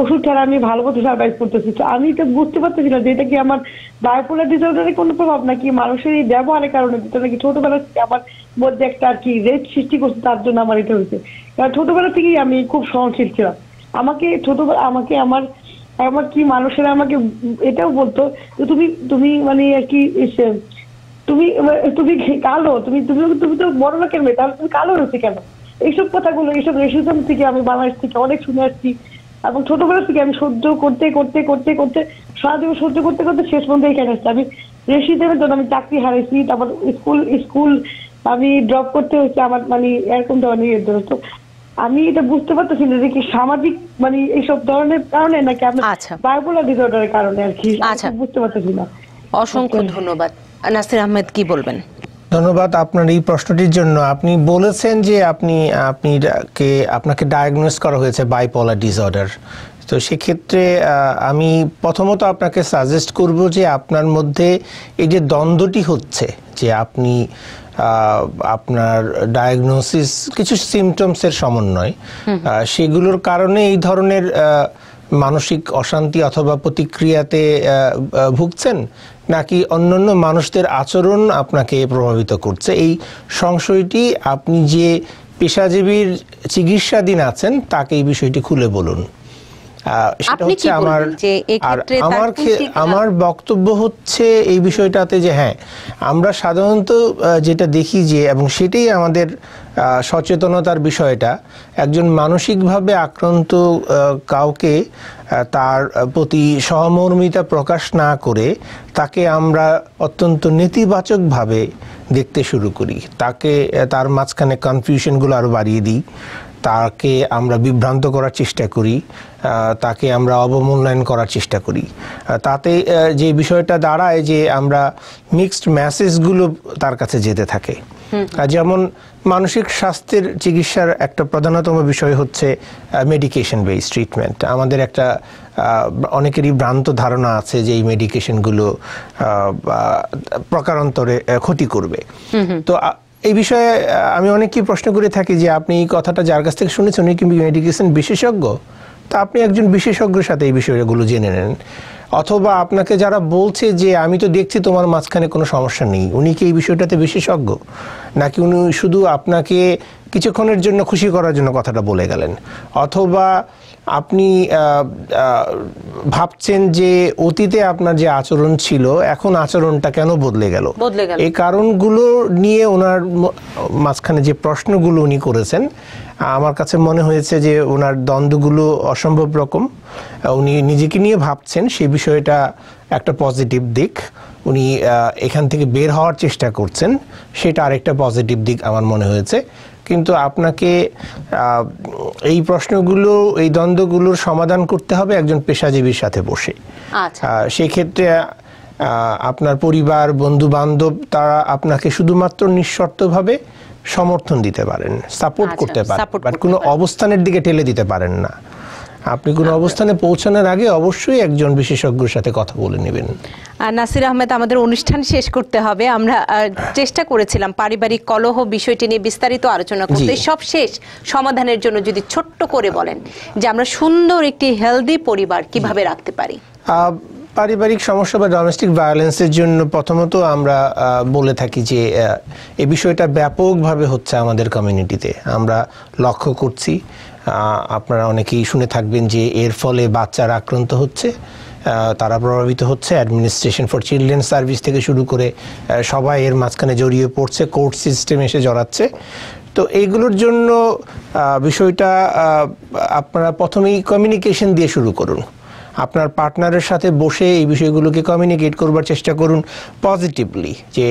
ওষুধ ছাড়া আমি ভালো মতো সার্ভাইভ করতেছি। তো আমি তো বুঝতে পারতেছি না যে এটা কি আমার বায়োপোলার ডিসঅর্ডারের কোনো প্রভাব নাকি মানুষের এই ব্যবহারের কারণে? যেটা নাকি ছোটবেলা থেকে আমার মধ্যে একটা আর কি রেট সৃষ্টি করছে, তার জন্য আমার এটা হয়েছে। কারণ ছোটবেলা থেকেই আমি খুব সহনশীল ছিলাম। আমাকে ছোটবেলা, আমাকে আমার আমার কি মানুষেরা আমাকে এটাও বলতো যে তুমি তুমি মানে আর কি তুমি তুমি কালো, তুমি তুমি তুমি তো বড় লোকের মেয়ে, তাহলে তুমি কালো হয়েছে কেন? এইসব কথাগুলো, এইসব রেসিজম থেকে আমি বাংলাদেশ থেকে অনেক শুনে আসছি। এবং ছোটবেলা থেকে আমি সহ্য করতে করতে করতে করতে সারা জীবন সহ্য করতে করতে শেষ পর্যন্ত এখানে আসছি আমি রেসিজমের জন্য আমি চাকরি হারাইছি তারপর স্কুল স্কুল আমি ড্রপ করতে হচ্ছে আমার মানে এরকম ধরনের ইয়ের জন্য। তো আমি এটা বুঝতে পারতেছি না যে কি সামাজিক মানে এইসব ধরনের কারণে নাকি আপনার আচ্ছা। বায়োপোলার ডিসঅর্ডারের কারণে আর কি আচ্ছা। বুঝতে পারতেছি না। অসংখ্য ধন্যবাদ। নাসির আহমেদ কি বলবেন? ধন্যবাদ আপনার এই প্রশ্নটির জন্য। আপনি বলেছেন যে আপনি আপনি কে আপনাকে ডায়াগনোস করা হয়েছে বাইপোলার ডিসঅর্ডার তো সেক্ষেত্রে আমি প্রথমত আপনাকে সাজেস্ট করব যে আপনার মধ্যে এই যে দ্বন্দ্বটি হচ্ছে যে আপনি আহ, আপনার ডায়াগনোসিস কিছু সিমটমসের সমন্বয় সেগুলোর কারণে এই ধরনের মানসিক অশান্তি অথবা প্রতিক্রিয়াতে ভুগছেন নাকি অন্যান্য মানুষদের আচরণ আপনাকে প্রভাবিত করছে? এই সংশয়টি আপনি যে পেশাজীবীর চিকিৎসাধীন আছেন তাকে এই বিষয়টি খুলে বলুন। সেটা হচ্ছে আমার আর আমার আমার বক্তব্য হচ্ছে এই বিষয়টাতে যে হ্যাঁ আমরা সাধারণত যেটা দেখি যে এবং সেটাই আমাদের আহ, সচেতনতার বিষয়টা একজন মানসিকভাবে আক্রান্ত কাউকে তার প্রতি সহমর্মিতা প্রকাশ না করে তাকে আমরা অত্যন্ত নেতিবাচকভাবে দেখতে শুরু করি। তাকে, তার মাঝখানে কনফিউশনগুলো আরও বাড়িয়ে দিই। তাকে আমরা বিভ্রান্ত করার চেষ্টা করি তাকে আমরা অবমূল্যায়ন করার চেষ্টা করি। তাতে যে বিষয়টা দাঁড়ায় যে আমরা মিক্সড মেসেজগুলো তার কাছে যেতে থাকে। যেমন মানসিক স্বাস্থ্যের চিকিৎসার একটা প্রধানতম বিষয় হচ্ছে মেডিকেশন বেস ট্রিটমেন্ট আমাদের একটা আহ, অনেকেরই ভ্রান্ত ধারণা আছে যে এই মেডিকেশনগুলো প্রকারান্তরে আহ, ক্ষতি করবে। তো এই বিষয়ে আমি অনেককেই প্রশ্ন করে থাকি যে আপনি এই কথাটা যার কাছ থেকে শুনেছেন উনি কি মেডিকেশন বিশেষজ্ঞ? তা আপনি একজন বিশেষজ্ঞের সাথে এই বিষয়গুলো জেনে নেন। অথবা আপনাকে যারা বলছে যে, আমি তো দেখছি তোমার মাঝখানে কোনো সমস্যা নেই। উনি কি এই বিষয়টাতে বিশেষজ্ঞ? নাকি উনি শুধু আপনাকে কিছুক্ষণের জন্য খুশি করার জন্য কথাটা বলে গেলেন? অথবা আপনি ভাবছেন যে অতীতে আপনার যে আচরণ ছিল এখন আচরণটা কেন বদলে গেল? এই কারণগুলো নিয়ে ওনার মাঝখানে যে প্রশ্নগুলো উনি করেছেন আমার কাছে মনে হয়েছে যে ওনার দ্বন্দ্বগুলো অসম্ভব রকম। উনি নিজেকে নিয়ে ভাবছেন সেই বিষয়টা একটা পজিটিভ দিক। উনি এখান থেকে বের হওয়ার চেষ্টা করছেন সেটা আরেকটা পজিটিভ দিক আমার মনে হয়েছে। কিন্তু আপনাকে এই প্রশ্নগুলো এই দ্বন্দ্বগুলোর সমাধান করতে হবে একজন পেশাজীবীর সাথে বসে। আচ্ছা। সেক্ষেত্রে আহ, আপনার পরিবার বন্ধু বান্ধব তারা আপনাকে শুধুমাত্র নিঃশর্তভাবে সমর্থন দিতে পারেন সাপোর্ট আচ্ছা, করতে পারেন বাট কোনো অবস্থানের দিকে ঠেলে দিতে পারেন না। আপনি কোনো অবস্থানে পৌঁছানোর আগে অবশ্যই একজন বিশেষজ্ঞের সাথে কথা বলে নেবেন। নাসির আহমেদ আমাদের অনুষ্ঠান শেষ করতে হবে। আমরা চেষ্টা করেছিলাম পারিবারিক কলহ বিষয়টি নিয়ে বিস্তারিত আলোচনা করতে। সব শেষ সমাধানের জন্য যদি ছোট্ট করে বলেন যে আমরা সুন্দর একটি হেলদি পরিবার কীভাবে রাখতে পারি। পারিবারিক সমস্যা বা ডোমেস্টিক ভায়োলেন্সের জন্য প্রথমত আমরা বলে থাকি যে এই বিষয়টা ব্যাপকভাবে হচ্ছে আমাদের কমিউনিটিতে আমরা লক্ষ্য করছি আপনারা অনেকেই শুনে থাকবেন যে এর ফলে বাচ্চারা আক্রান্ত হচ্ছে তারা প্রভাবিত হচ্ছে। অ্যাডমিনিস্ট্রেশন ফর চিলড্রেন সার্ভিস থেকে শুরু করে সবাই এর মাঝখানে জড়িয়ে পড়ছে কোর্ট সিস্টেম এসে জড়াচ্ছে। তো এইগুলোর জন্য বিষয়টা আপনারা প্রথমেই কমিউনিকেশন দিয়ে শুরু করুন। আপনার পার্টনারের সাথে বসে এই বিষয়গুলোকে কমিউনিকেট করবার চেষ্টা করুন পজিটিভলি যে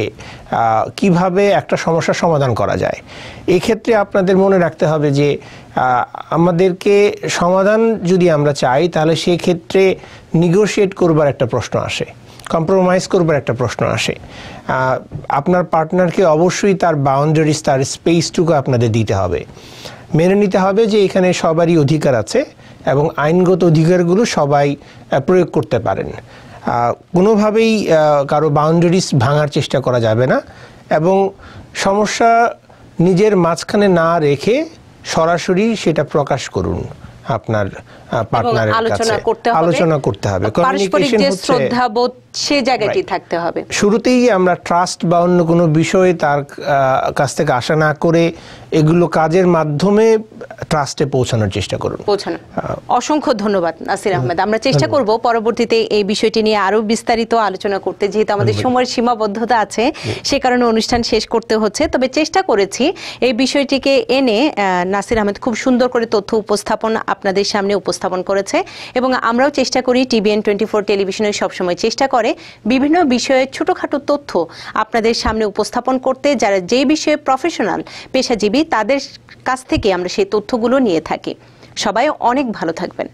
কীভাবে একটা সমস্যার সমাধান করা যায়। এই ক্ষেত্রে আপনাদের মনে রাখতে হবে যে আমাদেরকে সমাধান যদি আমরা চাই, তাহলে সেই ক্ষেত্রে নিগোশিয়েট করবার একটা প্রশ্ন আসে কম্প্রোমাইজ করবার একটা প্রশ্ন আসে। আপনার পার্টনারকে অবশ্যই তার বাউন্ডারিজ তার স্পেসটুকু আপনাদের দিতে হবে। মেনে নিতে হবে যে, এখানে সবারই অধিকার আছে এবং আইনগত অধিকারগুলো সবাই প্রয়োগ করতে পারেন। কোনোভাবেই কারও বাউন্ডারিস ভাঙার চেষ্টা করা যাবে না এবং সমস্যা নিজের মাঝখানে না রেখে সরাসরি সেটা প্রকাশ করুন আপনার পার্টনারের কাছে। আলোচনা করতে হবে। পারস্পরিক কমিউনিকেশন যে হচ্ছে শ্রদ্ধাবোধ সে জায়গাটি থাকতে হবে। শুরুতেই আমরা ট্রাস্ট বা অন্য কোনো বিষয়ে তার কাছ থেকে আশা না করে এগুলো কাজের মাধ্যমে ট্রাস্টে পৌঁছানোর চেষ্টা করুন। পৌঁছানো। অসংখ্য ধন্যবাদ নাসির আহমেদ। আমরা চেষ্টা করব পরবর্তীতে এই বিষয়টি নিয়ে আরও বিস্তারিত আলোচনা করতে। যেহেতু আমাদের সময়ের সীমাবদ্ধতা আছে সে কারণে অনুষ্ঠান শেষ করতে হচ্ছে। তবে চেষ্টা করেছি এই বিষয়টিকে এনে আহ, নাসির আহমেদ খুব সুন্দর করে তথ্য উপস্থাপন আপনাদের সামনে উপস্থাপন করেছে। এবং আমরাও চেষ্টা করি টিভিএন টোয়েন্টি ফোর টেলিভিশনে সবসময় চেষ্টা করে বিভিন্ন বিষয়ে ছোটখাটো তথ্য আপনাদের সামনে উপস্থাপন করতে যারা যে বিষয়ে প্রফেশনাল পেশাজীবী, তাদের কাছ থেকে আমরা সেই তথ্যগুলো নিয়ে থাকি। সবাই অনেক ভালো থাকবেন।